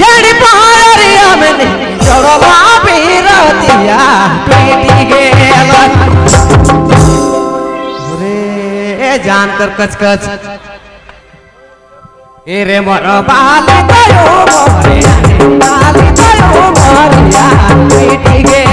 यारी पहाड़िया मैंने जड़वा पीरा दिया टूटी गेल रे जान कर कच कच ए रे मोर बाल तयो मोरे बाल तयो मोरिया टूटी गेल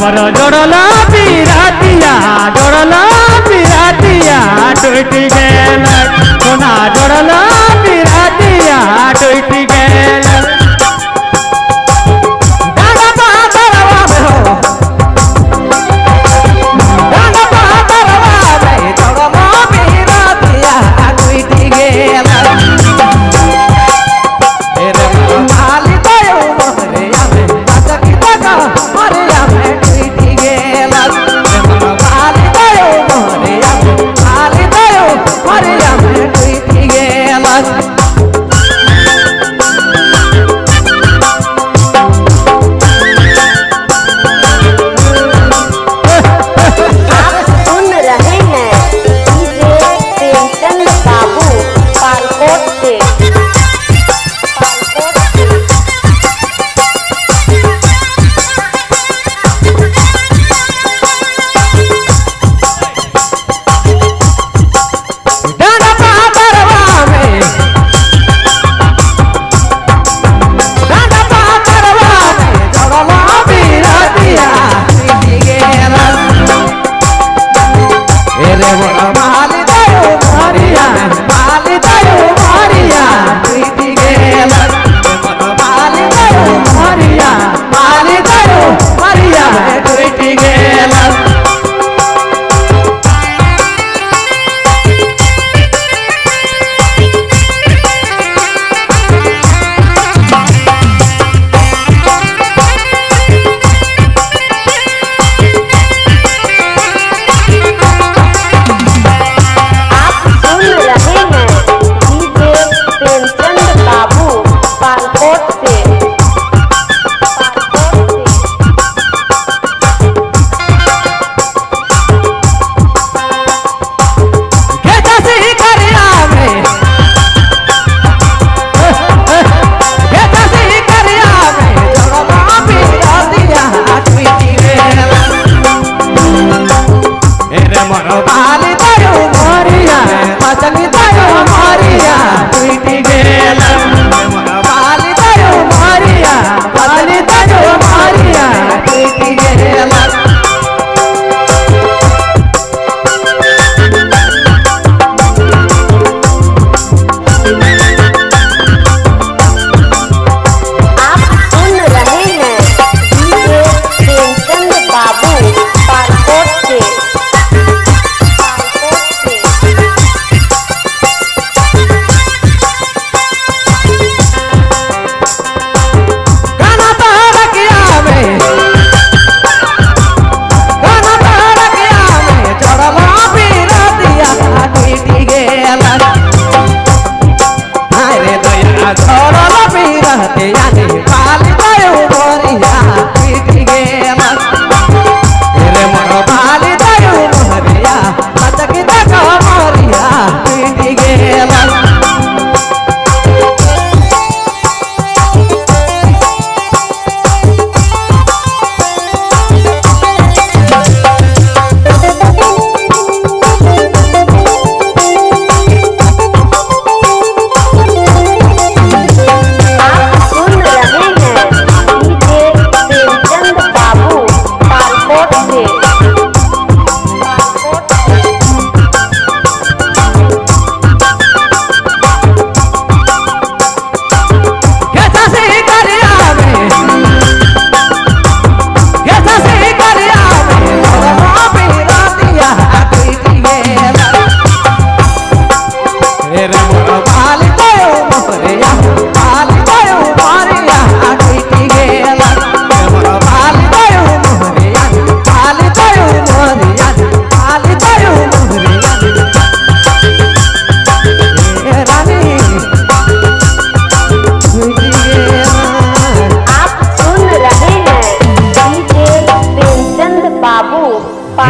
हमर जोड़ला बिरातिया जोड़ला बिरातिया टूट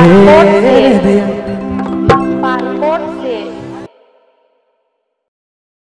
Hey.